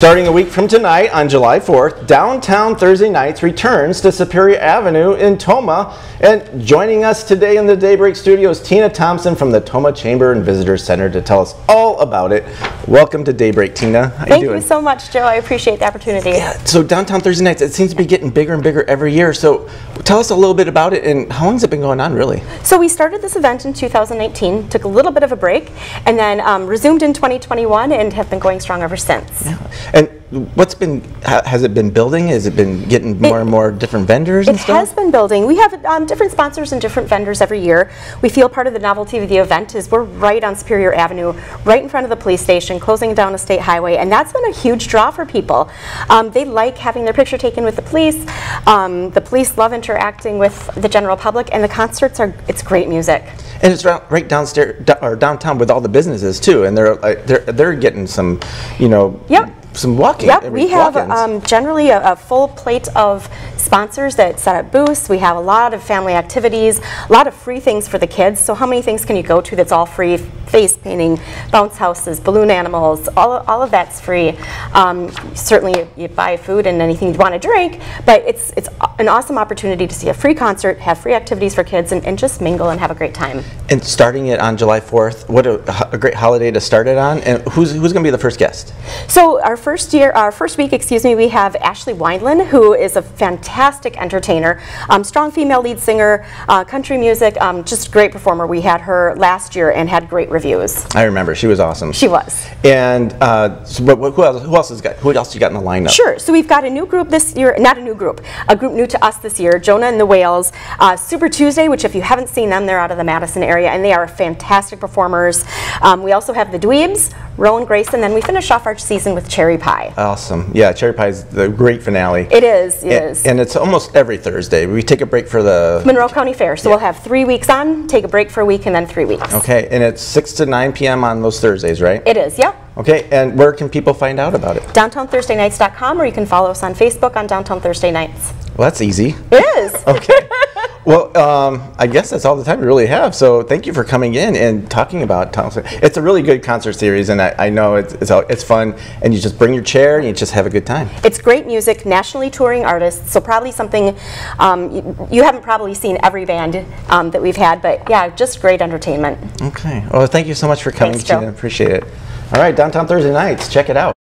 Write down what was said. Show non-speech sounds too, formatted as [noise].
Starting a week from tonight on July 4th, Downtown Thursday Nights returns to Superior Avenue in Tomah. And joining us today in the Daybreak Studios, Tina Thompson from the Tomah Chamber and Visitor Center to tell us all about it. Welcome to Daybreak, Tina. How Thank you doing? you so much, Joe. I appreciate the opportunity. Yeah, so Downtown Thursday Nights, it seems to be getting bigger and bigger every year. So tell us a little bit about it and how long has it been going on, really? So we started this event in 2019, took a little bit of a break, and then um, resumed in 2021 and have been going strong ever since. Yeah. And what's been, ha- has it been building? Has it been getting more and more different vendors It stuff? has been building. We have um, different sponsors and different vendors every year. We feel part of the novelty of the event is we're right on Superior Avenue, right in front of the police station, closing down a state highway, and that's been a huge draw for people. Um, they like having their picture taken with the police. Um, the police love interacting with the general public, and the concerts are, it's great music. And it's right, right downstairs or downtown with all the businesses too, and they're like they're they're getting some, you know, Yep. Some walking. Yep, we have um, generally a, a full plate of sponsors that set up booths. We have a lot of family activities, a lot of free things for the kids. So how many things can you go to that's all free? Face painting, bounce houses, balloon animals, all, all of that's free. Um, certainly you, you buy food and anything you want to drink, but it's, it's an awesome opportunity to see a free concert, have free activities for kids, and, and just mingle and have a great time. and starting it on July 4th. What a, a great holiday to start it on. And who's who's going to be the first guest? So our first year, our first week, excuse me, we have Ashley Wineland, who is a fantastic entertainer, um, strong female lead singer, uh, country music, um, just great performer. We had her last year and had great reviews. I remember she was awesome. She was. And uh, so, but who else? Who else has got? Who else you got in the lineup? Sure. So we've got a new group this year, not a new group, a group new to us this year, Jonah and the Whales, uh, Super Tuesday, which if you haven't seen them, they're out of the Madison area and they are fantastic performers. Um, we also have the Dweebs, Rowan Grace, and then we finish off our season with Cherry Pie. Awesome. Yeah, Cherry Pie is the great finale. It is, it and, is. and it's almost every Thursday. We take a break for the. Monroe County Fair. So we'll have three weeks on, take a break for a week, and then three weeks. Okay, and it's 6 to 9 p.m. on those Thursdays, right? It is, yep. Okay, and where can people find out about it? DowntownThursdayNights.com, or you can follow us on Facebook on Downtown Thursday Nights. Well, that's easy. It is. [laughs] Okay. Well, um, I guess that's all the time we really have. So thank you for coming in and talking about Thompson. It's a really good concert series, and I, I know it's, it's, all- it's fun. And you just bring your chair and you just have a good time. It's great music, nationally touring artists, so probably something um, you, you haven't probably seen every band um, that we've had, but yeah, just great entertainment. Okay. Well, thank you so much for coming, Thanks, Joe. Gina. Appreciate it. All right, Downtown Thursday Nights. Check it out.